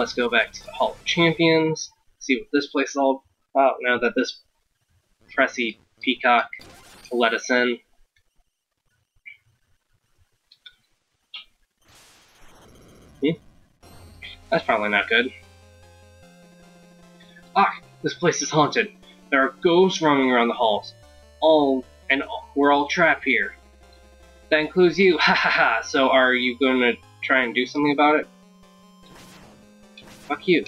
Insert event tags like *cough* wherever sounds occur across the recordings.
let's go back to the Hall of Champions, see what this place is all about now that this pressy peacock let us in. Hmm? That's probably not good. Ah, this place is haunted. There are ghosts roaming around the halls. All and all, we're all trapped here. That includes you. *laughs* Ha ha ha. So are you going to try and do something about it? Fuck you.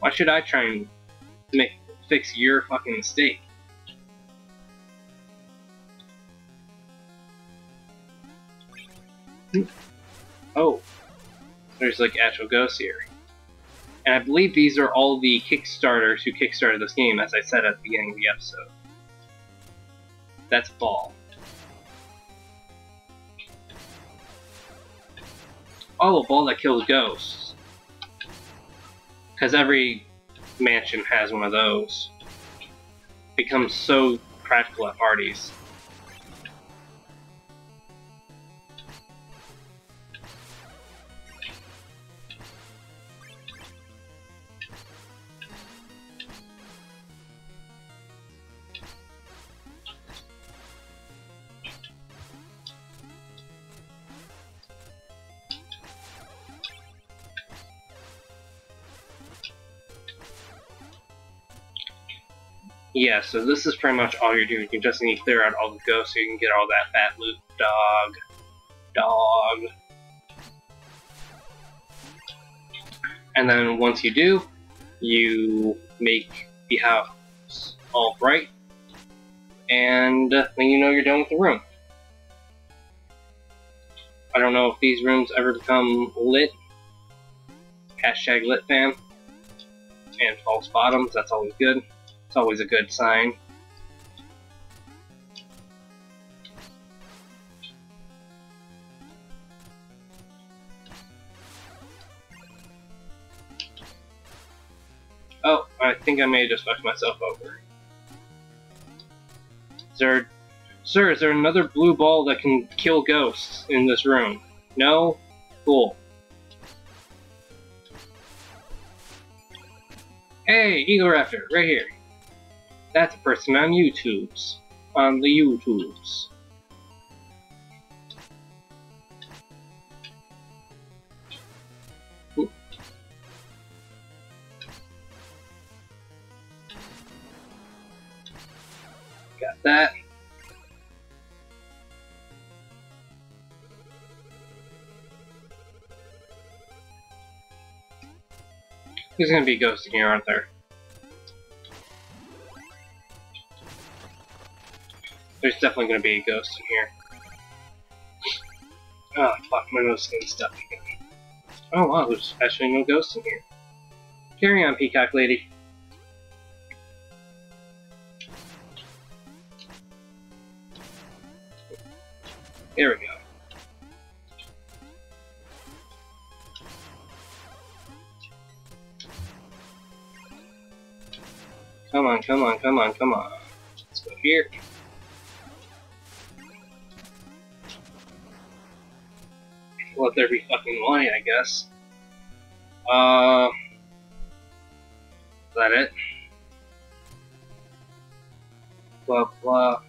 Why should I try and make fix your fucking mistake? Oh, there's like actual ghosts here. And I believe these are all the Kickstarters who kickstarted this game, as I said at the beginning of the episode. That's Ball. Oh, a ball that kills ghosts. Because every mansion has one of those. Becomes so practical at parties. Yeah, so this is pretty much all you're doing. You just need to clear out all the ghosts so you can get all that fat loot. Dog. Dog. And then once you do, you make the house all bright, and then you know you're done with the room. I don't know if these rooms ever become lit. Hashtag lit fam. And false bottoms, that's always good. It's always a good sign. Oh, I think I may have just fucked myself over. Is there... Sir, is there another blue ball that can kill ghosts in this room? No? Cool. Hey, Eagle Raptor, right here. That's a person on YouTube's. On the YouTubes. Got that. There's gonna be ghosts in here, aren't there? There's definitely gonna be a ghost in here. Oh, fuck, my nose is getting stuck. Oh wow, there's actually no ghosts in here. Carry on, Peacock Lady. There we go. Come on, come on, come on, come on. Let's go here. Let there be fucking light, I guess. Uh, is that it? Blah blah.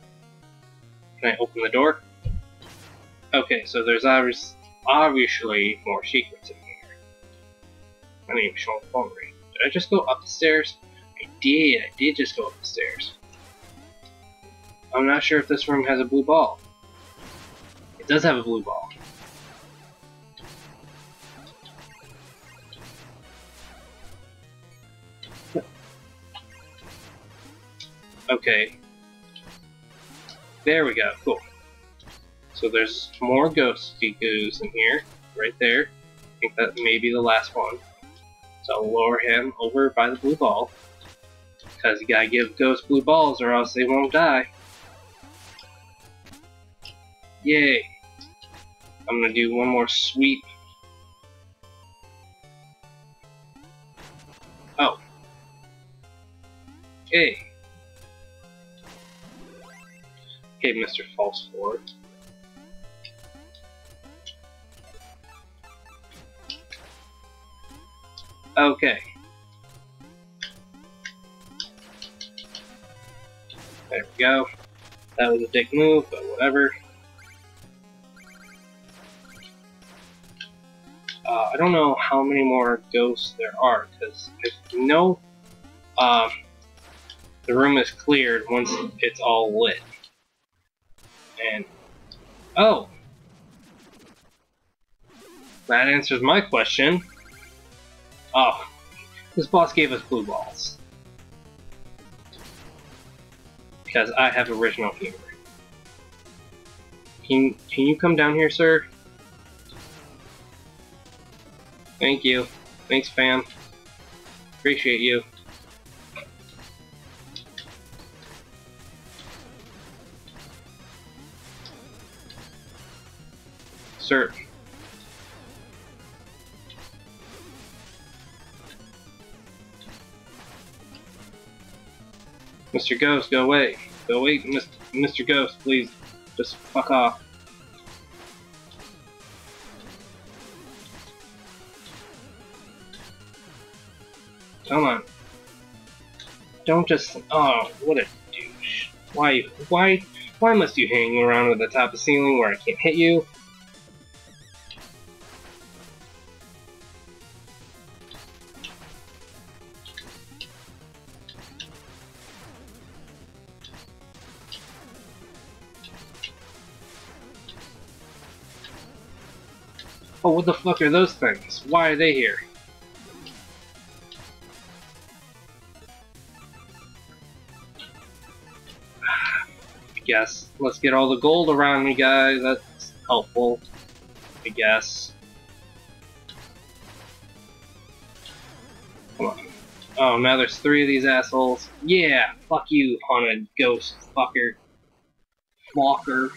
Can I open the door? Okay, so there's obvious, obviously more secrets in here. My the phone ring. Did I just go up the stairs? I did, I did just go up the stairs. I'm not sure if this room has a blue ball. It does have a blue ball. Okay. There we go, cool. So there's more ghosty goos in here, right there. I think that may be the last one. So I'll lower him over by the blue ball. Because you gotta give ghosts blue balls or else they won't die. Yay. I'm gonna do one more sweep. Oh. Okay. Okay, Mr. False Ford. Okay. There we go. That was a dick move, but whatever. Uh, I don't know how many more ghosts there are, because I know um, the room is cleared once it's all lit. And, oh! That answers my question. Oh, this boss gave us blue balls. Because I have original humor. Can, can you come down here, sir? Thank you. Thanks, fam. Appreciate you. Sir. Mr. Ghost, go away. Go away, Mr. Ghost, please. Just fuck off. Come on. Don't just... Oh, what a douche. Why, why, why must you hang around at the top of the ceiling where I can't hit you? Oh, what the fuck are those things? Why are they here? I guess. Let's get all the gold around me, guys. That's helpful. I guess. Come on. Oh, now there's three of these assholes. Yeah, fuck you, haunted ghost fucker. Walker.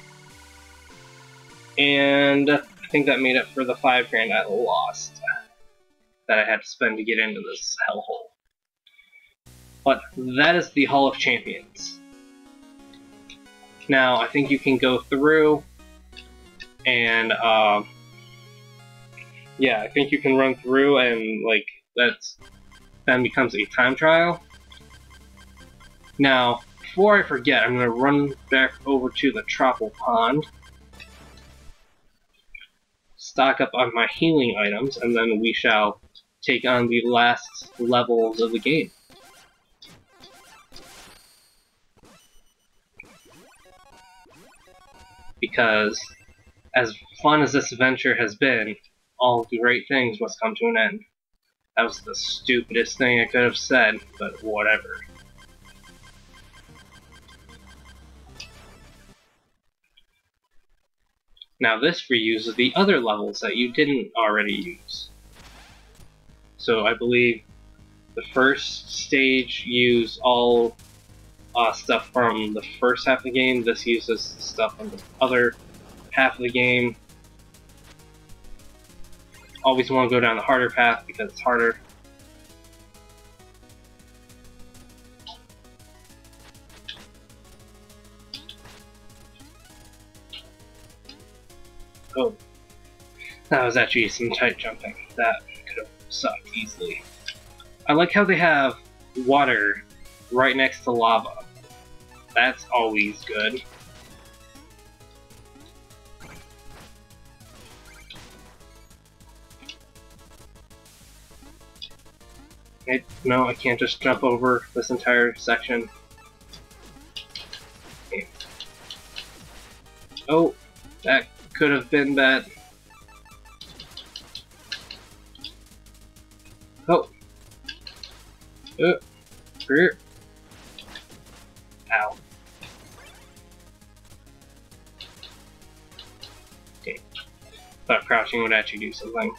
And I think that made up for the five grand I lost that I had to spend to get into this hellhole. But that is the Hall of Champions. Now, I think you can go through and, uh, yeah, I think you can run through and, like, that's then becomes a time trial. Now, before I forget, I'm going to run back over to the Troupple Pond stock up on my healing items, and then we shall take on the last levels of the game. Because, as fun as this adventure has been, all great things must come to an end. That was the stupidest thing I could have said, but whatever. Now this reuses the other levels that you didn't already use. So I believe the first stage used all uh, stuff from the first half of the game. This uses stuff from the other half of the game. Always want to go down the harder path because it's harder. That was actually some tight jumping. That could have sucked easily. I like how they have water right next to lava. That's always good. I, no, I can't just jump over this entire section. Okay. Oh, that could have been that. Here. Ow. Okay. Thought crouching would actually do something.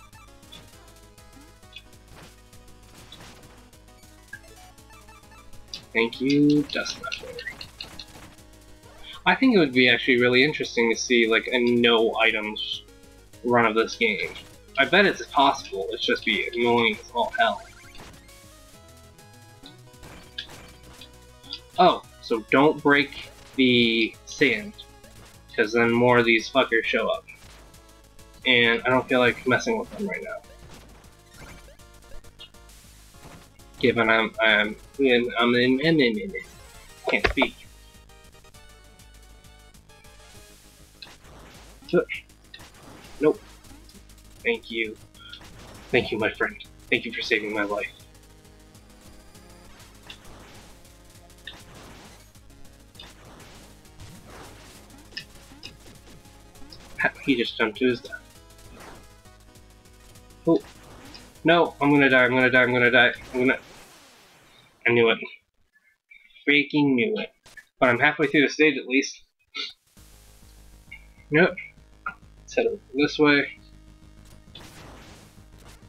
Thank you, Dust Mushroom. I think it would be actually really interesting to see like a no items run of this game. I bet it's possible, it's just be annoying as all hell. Oh, so don't break the sand, because then more of these fuckers show up. And I don't feel like messing with them right now. given I'm I'm in I'm in, in, in, in, in. can't speak. Nope. Thank you. Thank you, my friend. Thank you for saving my life. He just jumped to his death. Oh. No, I'm gonna die, I'm gonna die, I'm gonna die. I'm gonna... I knew it. Freaking knew it. But I'm halfway through the stage at least. Yep. Head over this way.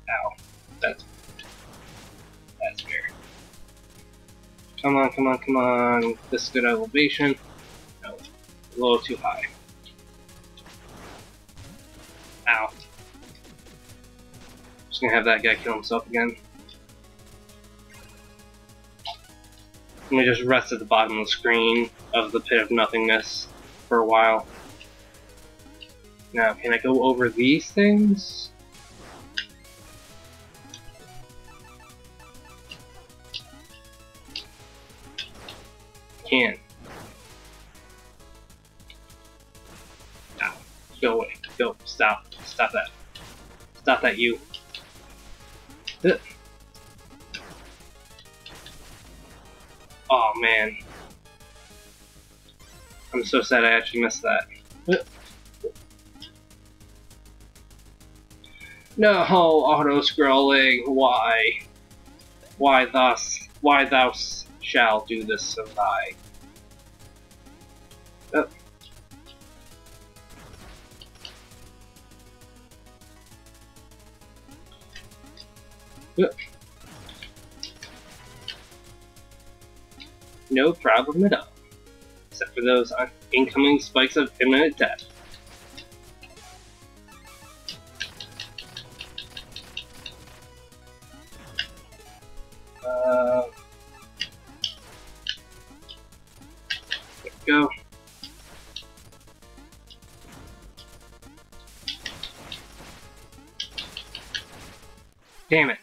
Ow. That's... That's weird. Come on, come on, come on. This good elevation. No. A little too high. Ow. Just gonna have that guy kill himself again. Let me just rest at the bottom of the screen of the pit of nothingness for a while. Now, can I go over these things? Can. Ow. Go away. Go. Stop. Stop that. Stop that, you. Oh man. I'm so sad I actually missed that. No, auto-scrolling, why? Why thus? Why thou shall do this so I? No problem at all. Except for those incoming spikes of imminent death. Uh, go. Damn it.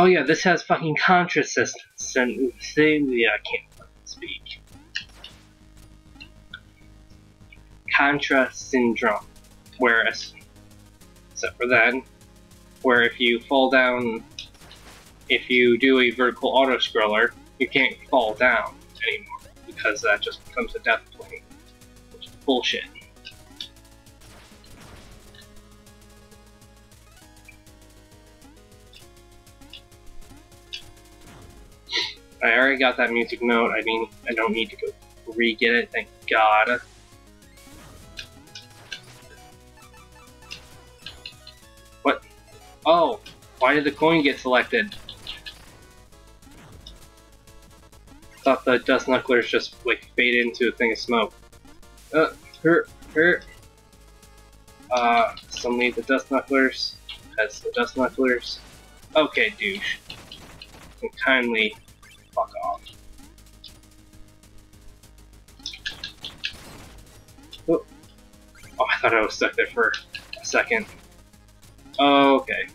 Oh yeah, this has fucking contrasistence and yeah, I can't speak. Contra syndrome, whereas except for that, where if you fall down, if you do a vertical auto scroller, you can't fall down anymore because that just becomes a death plane, which is bullshit. I already got that music note. I mean, I don't need to go re-get it. Thank God. What? Oh, why did the coin get selected? Thought the dust knucklers just like fade into a thing of smoke. Uh, hurt, hurt. Uh, suddenly the dust knucklers That's the dust knucklers. Okay, douche. And kindly fuck off. Oh. I thought I was stuck there for a second. Okay.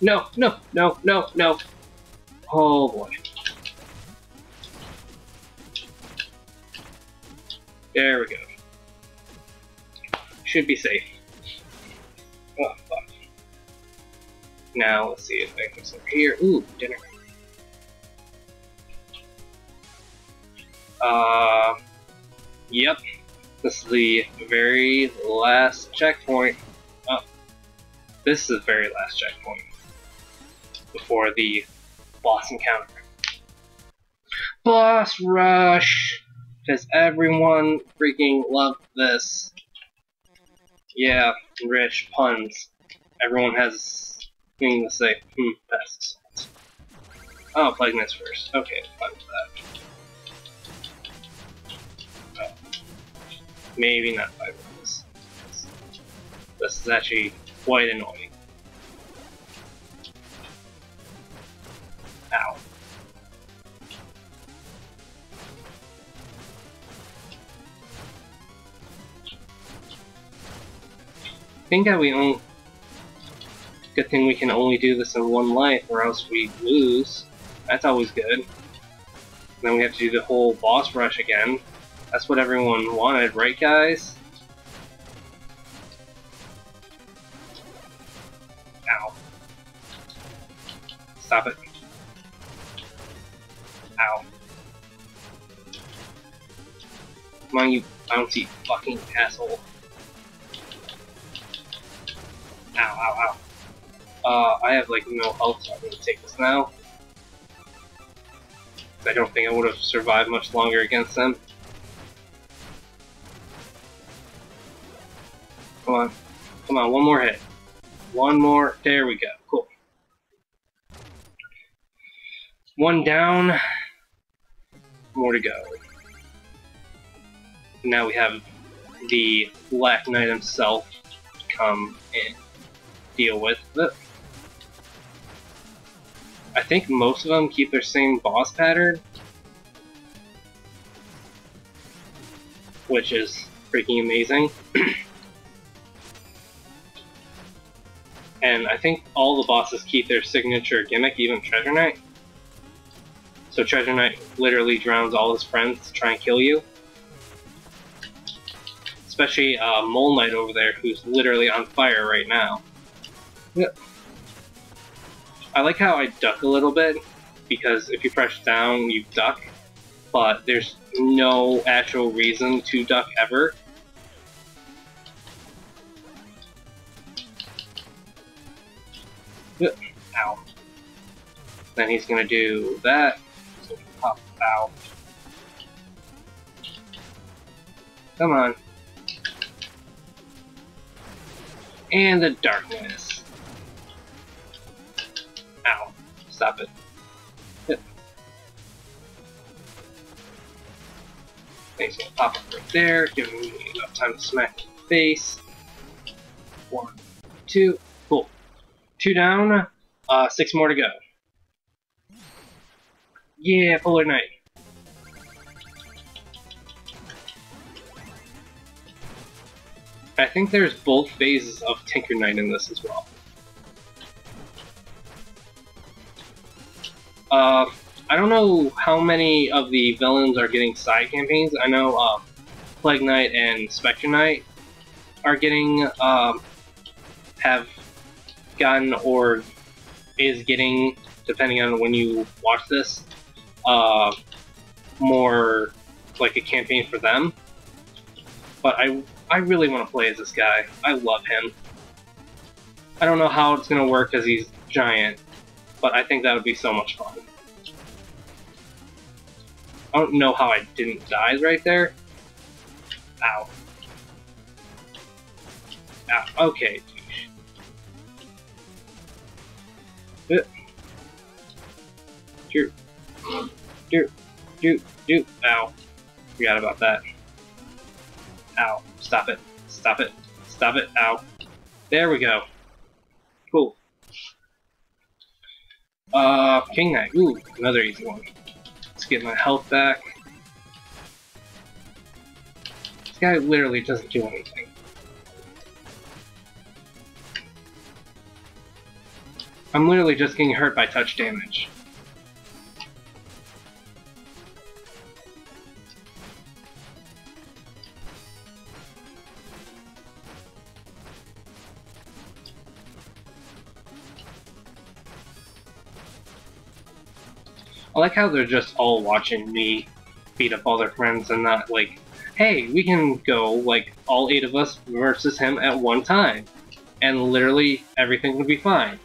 No, no, no, no, no. Oh boy. There we go. Should be safe. Oh, fuck. Now, let's see if I can over here. Ooh, dinner. Uh, yep. This is the very last checkpoint. Oh, this is the very last checkpoint before the boss encounter. Boss rush! Because everyone freaking loved this. Yeah, rich puns. Everyone has thing to say. Hmm, best. Oh, Plague Mist first. Okay, fine with that. Maybe not five minutes. This is actually quite annoying. Ow. I think that we only Good thing we can only do this in one life, or else we lose. That's always good. then we have to do the whole boss rush again. That's what everyone wanted, right guys? Ow. Stop it. Ow. Come on, you bouncy fucking asshole. Ow, ow, ow. Uh, I have like no health, so I'm gonna take this now. I don't think I would have survived much longer against them. Come on. Come on, one more hit. One more. There we go. Cool. One down. More to go. Now we have the Black Knight himself come and deal with it. I think most of them keep their same boss pattern. Which is freaking amazing. *clears throat* and I think all the bosses keep their signature gimmick, even Treasure Knight. So Treasure Knight literally drowns all his friends to try and kill you. Especially uh, Mole Knight over there, who's literally on fire right now. Yep. I like how I duck a little bit, because if you press down, you duck, but there's no actual reason to duck ever. Ow. Then he's gonna do that. So pop out. Come on. And the darkness. Ow. Stop it. Yep. He's gonna pop up right there, giving me enough time to smack face. One, two, cool. Two down, uh, six more to go. Yeah, Polar Knight. I think there's both phases of Tinker Knight in this as well. Uh, I don't know how many of the villains are getting side campaigns. I know uh, Plague Knight and Spectre Knight are getting, uh, have gotten or is getting, depending on when you watch this, uh, more like a campaign for them. But I, I really want to play as this guy. I love him. I don't know how it's going to work because he's giant, but I think that would be so much fun. I don't know how I didn't die right there. Ow. Ow. Okay, Do, do, do, do. Ow. Forgot about that. Ow. Stop it. Stop it. Stop it. Ow. There we go. Cool. Uh, King Knight. Ooh, another easy one. Let's get my health back. This guy literally doesn't do anything. I'm literally just getting hurt by touch damage. I like how they're just all watching me beat up all their friends and not like, hey, we can go, like, all eight of us versus him at one time. And literally everything would be fine.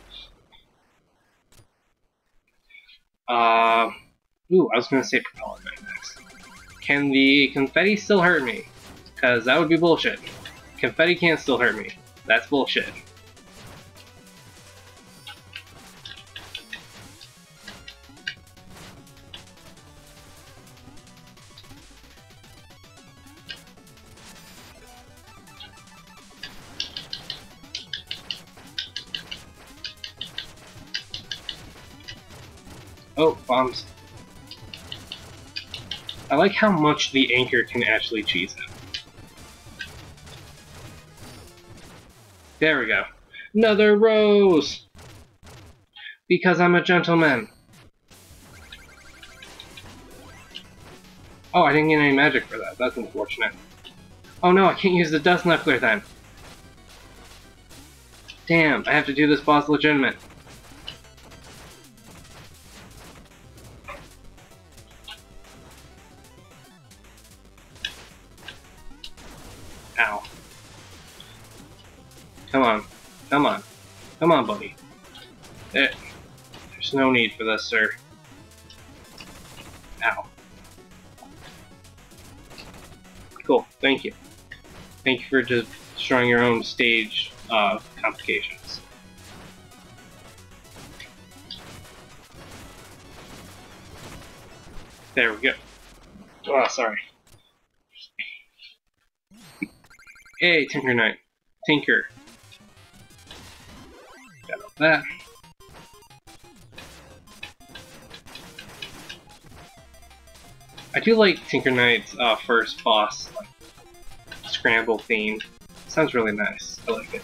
Uh, ooh, I was gonna say Propeller next. Can the confetti still hurt me? Because that would be bullshit. Confetti can't still hurt me. That's bullshit. Oh, bombs. I like how much the anchor can actually cheese it. There we go. Another rose! Because I'm a gentleman. Oh, I didn't get any magic for that. That's unfortunate. Oh no, I can't use the Dust Knuckler then. Damn, I have to do this boss legitimate. Come on. Come on. Come on, buddy. There. There's no need for this, sir. Ow. Cool. Thank you. Thank you for just destroying your own stage uh, complications. There we go. Oh, sorry. Hey, Tinker Knight. Tinker. That. I do like Tinker Knight's uh, first boss like, scramble theme. Sounds really nice. I like it.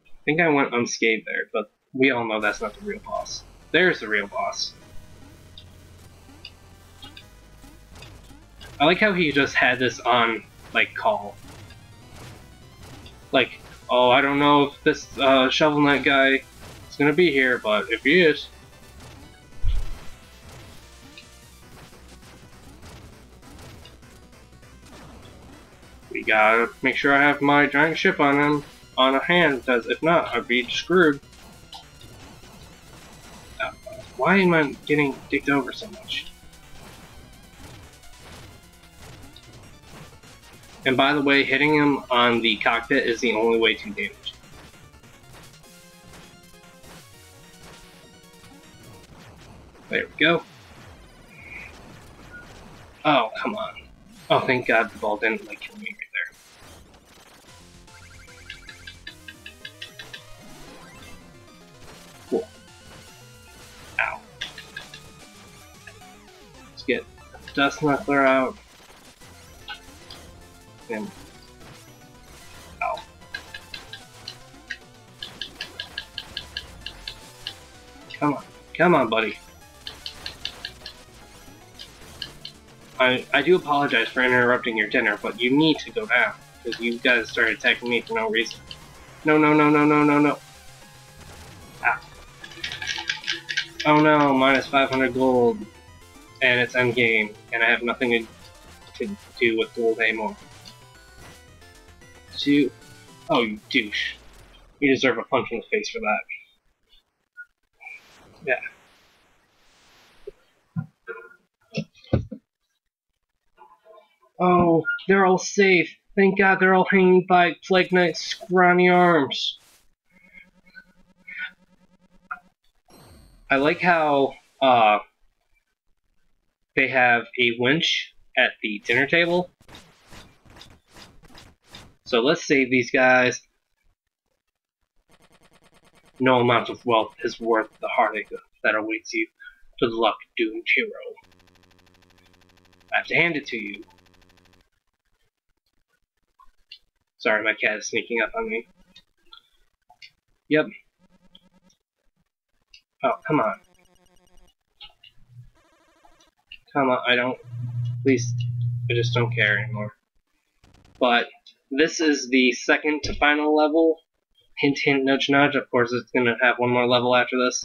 I think I went unscathed there, but we all know that's not the real boss. There's the real boss. I like how he just had this on, like, call. Like, oh, I don't know if this uh, Shovel Knight guy is gonna be here, but if he is, we gotta make sure I have my giant ship on him on a hand, because if not, I'd be screwed. Why am I getting dicked over so much? And by the way, hitting him on the cockpit is the only way to damage. There we go. Oh, come on. Oh, thank God the ball didn't like kill me right there. Cool. Ow. Let's get Dust Knuckler out. Come on. Come on, buddy. I, I do apologize for interrupting your dinner, but you need to go down, because you guys started attacking me for no reason. No, no, no, no, no, no, no. Ah. Oh no, minus 500 gold, and it's endgame, and I have nothing to, to do with gold anymore. To... Oh, you douche. You deserve a punch in the face for that. Yeah. Oh, they're all safe. Thank God they're all hanging by Plague Knight's scrawny arms. I like how uh, they have a winch at the dinner table. So let's save these guys. No amount of wealth is worth the heartache that awaits you. Good luck, doomed hero. I have to hand it to you. Sorry, my cat is sneaking up on me. Yep. Oh, come on. Come on, I don't... Please, I just don't care anymore. But, this is the second to final level. Hint, hint, nudge, nudge. Of course, it's going to have one more level after this.